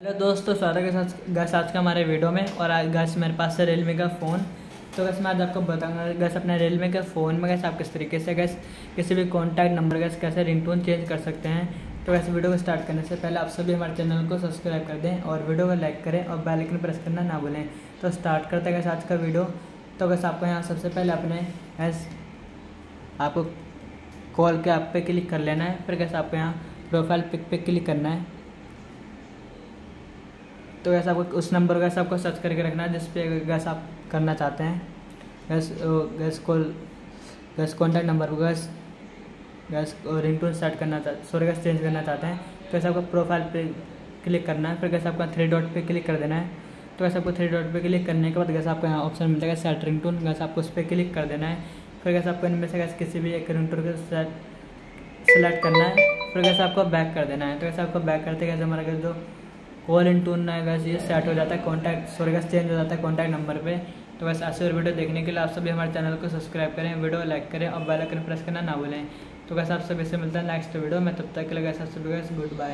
Hello दोस्तों, स्वागत है साथ गैस आज का हमारे वीडियो में। और आज गैस मेरे पास है रियलमी का फ़ोन तो गैस मैं आज आपको बताऊँगा गैस अपने रियलमी के फ़ोन में गैस आप किस तरीके से गैस किसी भी कॉन्टैक्ट नंबर गैस कैसे रिंगटोन चेंज कर सकते हैं। तो वैसे वीडियो को स्टार्ट करने से पहले आप सभी हमारे चैनल को सब्सक्राइब कर दें और वीडियो को लाइक करें और बेल आइकन प्रेस करना ना भूलें। तो स्टार्ट करते हैं गैस आज का वीडियो। तो गैस आपको यहाँ सबसे पहले अपने गैस आपको कॉल के ऐप पे क्लिक कर लेना है। फिर कैसे आपको यहाँ प्रोफ़ाइल पिक पे क्लिक करना है। तो गैस आपको उस नंबर का आपको सर्च करके रखना है, जिस पे गैस आप करना चाहते हैं। Gas gas call gas contact number को gas gas ring tone set करना चाहते सॉरी गैस चेंज करना चाहते हैं। तो ऐसे आपको प्रोफ़ाइल पे क्लिक करना है, फिर गैस आपका थ्री डॉट पे क्लिक कर देना है। तो ऐसे आपको थ्री डॉट पे क्लिक करने के बाद गैस आपको यहाँ ऑप्शन मिलता है सेट रिंग टोन गैस आपको उस पर क्लिक कर देना है। फिर गैस आपको इनमें से गैस किसी भी एक रिंग टोन को सेलेक्ट करना है। फिर गैस आपको बैक कर देना है। तो ऐसे आपको बैक करते गैस हमारा गैस जो कॉल इन टून बस ये सेट हो जाता है कॉन्टैक्ट सॉरी चेंज हो जाता है कॉन्टैक्ट नंबर पर तो बस ऐसे और वीडियो देखने के लिए आप सभी हमारे चैनल को सब्सक्राइब करें, वीडियो लाइक करें और बेल आइकन प्रेस करना ना भूलें। तो वैसे आप सभी से मिलता है नेक्स्ट वीडियो में, तब तक के लिए गैस सभी गुड बाय